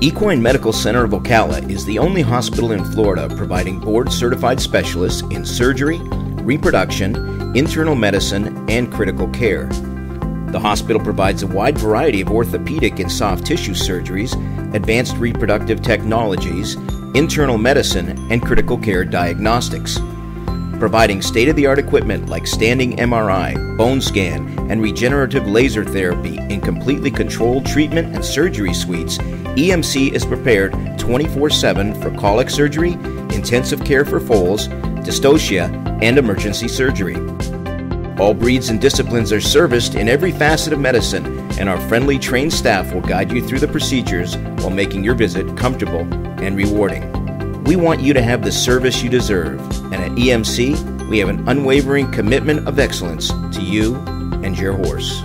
Equine Medical Center of Ocala is the only hospital in Florida providing board certified specialists in surgery, reproduction, internal medicine, and critical care. The hospital provides a wide variety of orthopedic and soft tissue surgeries, advanced reproductive technologies, internal medicine, and critical care diagnostics. Providing state of the art equipment like standing MRI, bone scan, and regenerative laser therapy in completely controlled treatment and surgery suites, EMC is prepared 24 7 for colic surgery, intensive care for foals, dystocia, and emergency surgery. All breeds and disciplines are serviced in every facet of medicine, and our friendly trained staff will guide you through the procedures while making your visit comfortable and rewarding. We want you to have the service you deserve, and at EMC, we have an unwavering commitment of excellence to you and your horse.